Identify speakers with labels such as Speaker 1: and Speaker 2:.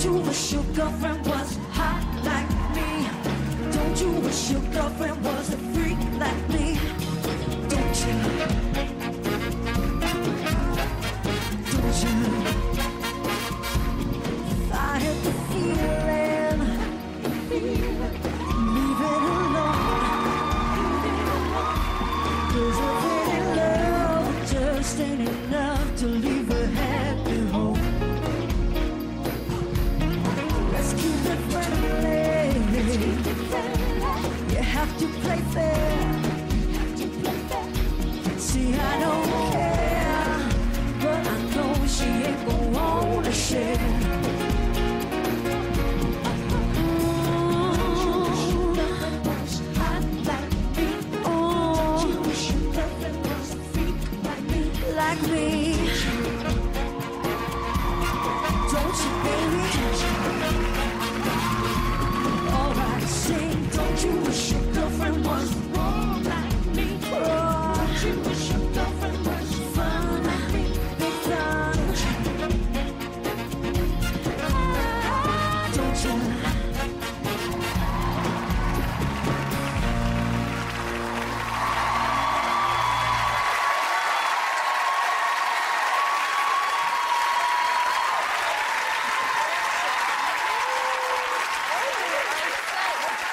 Speaker 1: Don't you wish your girlfriend was hot like me? Don't you wish your girlfriend was mexer.